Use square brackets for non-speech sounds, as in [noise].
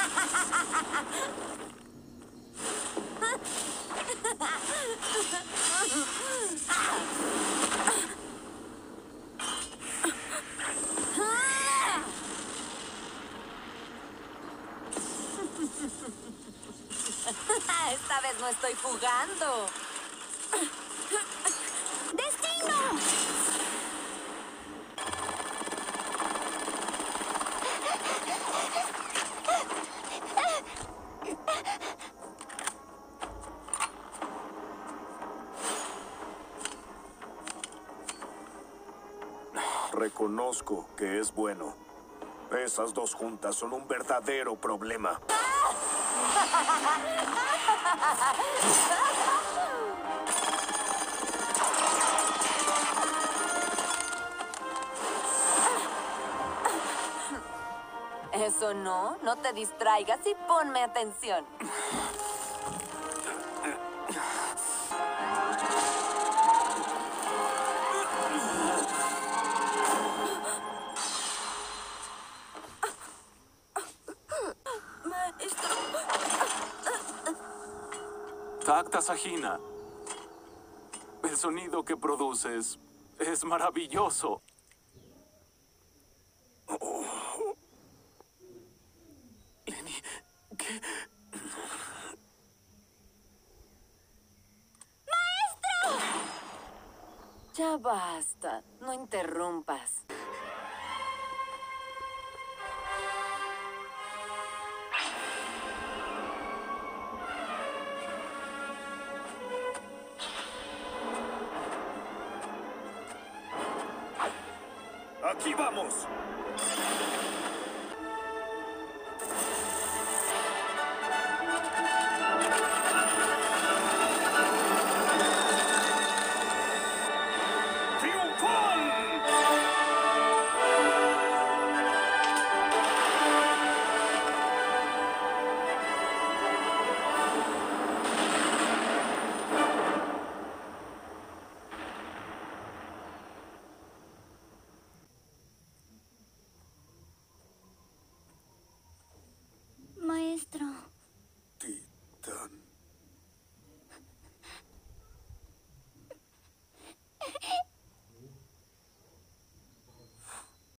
[laughs] Esta vez no estoy jugando. ¡Destino! Reconozco que es bueno. Esas dos juntas son un verdadero problema. Eso no, no te distraigas y ponme atención. Tacta Sajina. El sonido que produces es maravilloso. Lenny, ¿qué? Ya basta, no interrumpas. ¡Aquí vamos!